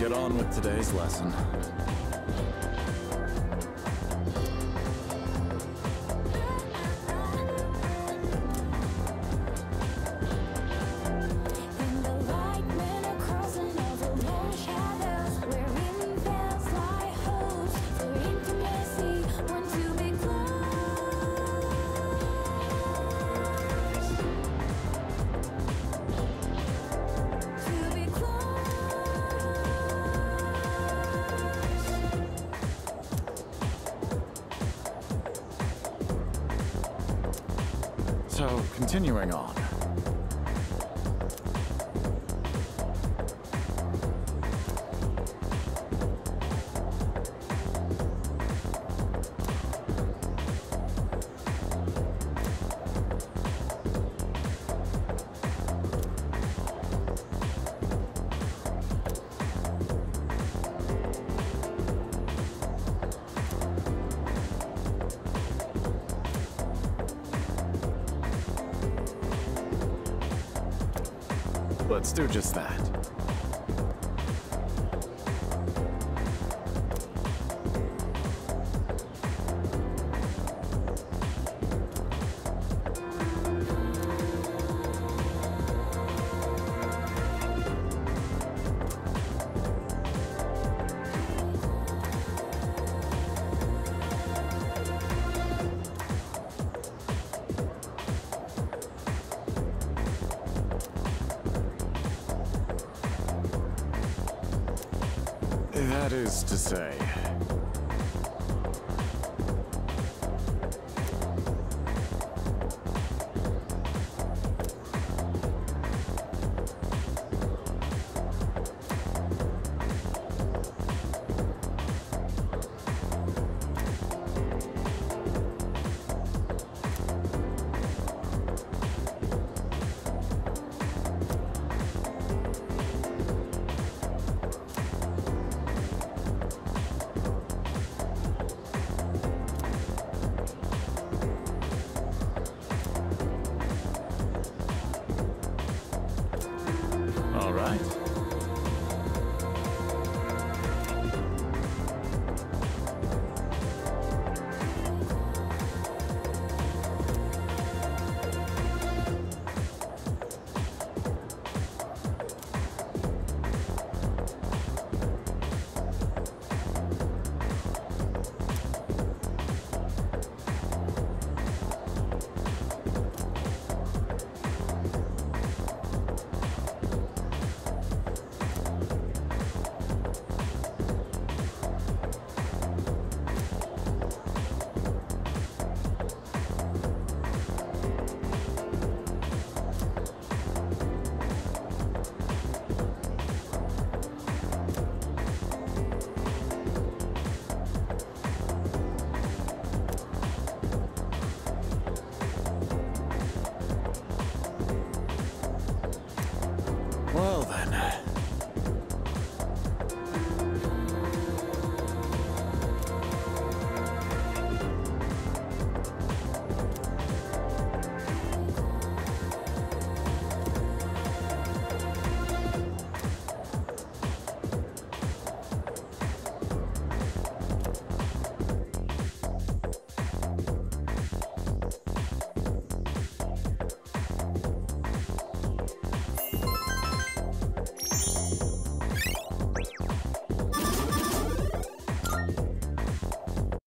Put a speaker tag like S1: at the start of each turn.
S1: get on with today's lesson. So, continuing on. Let's do just that. That is to say. Right.